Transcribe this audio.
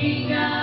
He died.